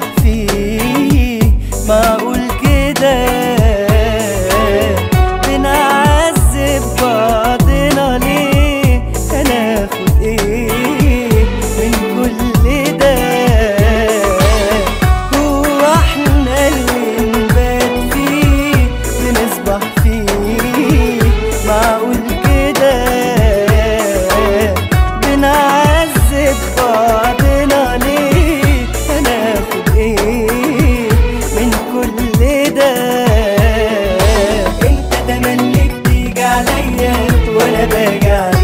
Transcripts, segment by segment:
I feel. de gana.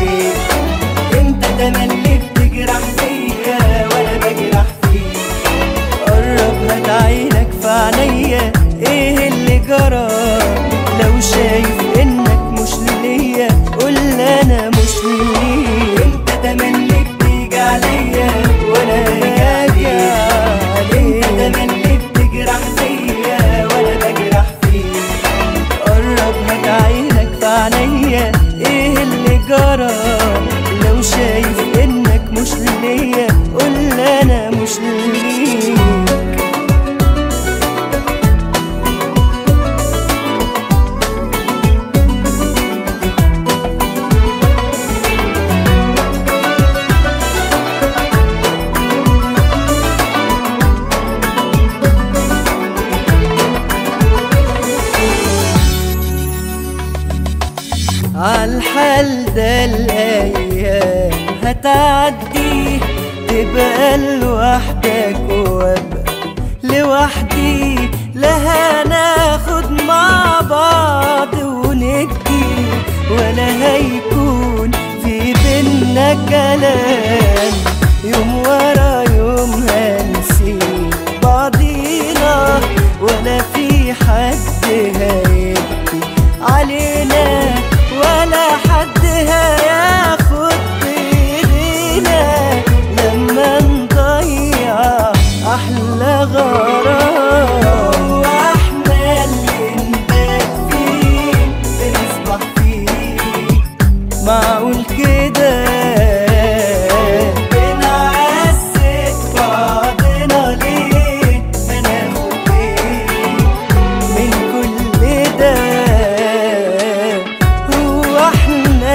عالحال ده الأيام. هتعدي تبقى لوحدك وأبقى لوحدي. لا هناخد مع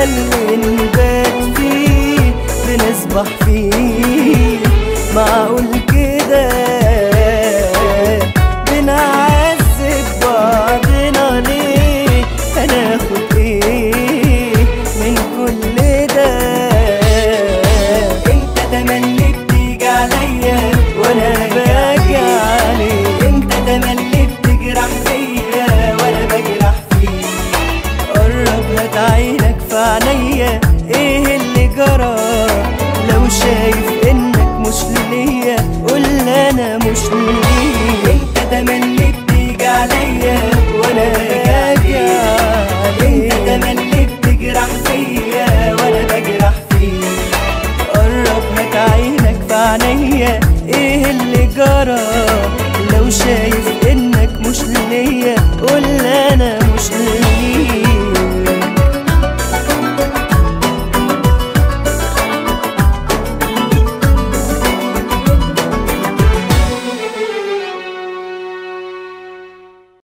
اللي نبات فيه بنسبح فيه. معقول إيه اللي جرى؟ لو شايف إنك مش ليا قول أنا مش ليا. أنت تملي بتيجي عليا وأنا جاي أنت تملي بتجرح فيا وأنا بجرح فيك. قرب هات عينك في عينيا. إيه اللي جرى؟